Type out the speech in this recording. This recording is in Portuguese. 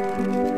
Música